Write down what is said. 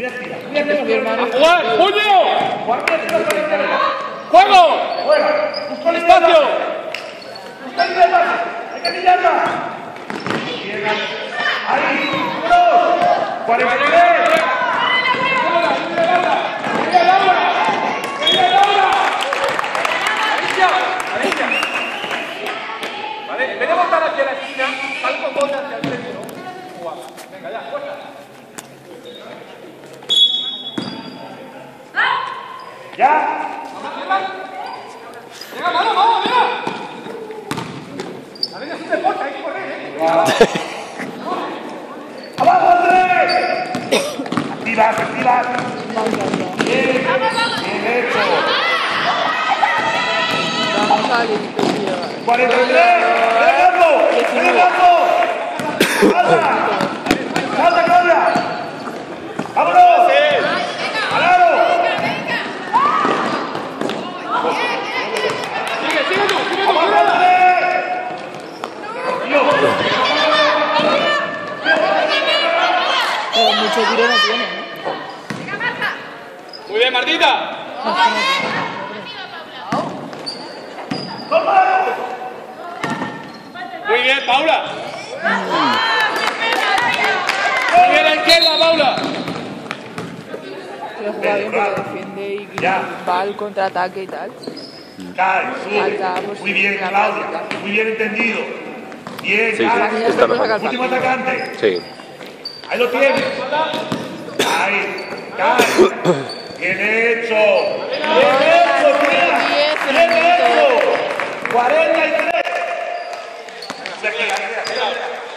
Muy activa, muy activa, mi hermano. ¡A jugar! ¡Puño! ¡Juego! Fuera. De ¡Espacio! Busca de base. Hay que. Bien, ahí. Dos. 43. Vale, en vez de botar hacia la esquina, sal con bote hacia el centro. Jugada. Venga, ya, fuerza. Ya. Venga, vamos, vamos, venga. La vida es un deporte, hay que correr, ¿eh? Abajo, Andrés. Activas, activas. Bien, bien hecho. Vamos a limpiar. 43. ¡Ven, Marco! ¡Ven, Marco! ¡Salta! Mucho tiro no tiene, ¿no? Muy bien, Martita. Muy bien, Paula. Muy bien, la izquierda, Paula. Pero juega bien porque defiende y va al contraataque y tal. sube. Muy bien, la Claudia. Muy bien entendido. Bien, Sí, sí, Último atacante. Sí. Ahí lo tienes. Ahí, cae. Bien hecho. Bien hecho, tía. Bien hecho. 43. Ahí. Bien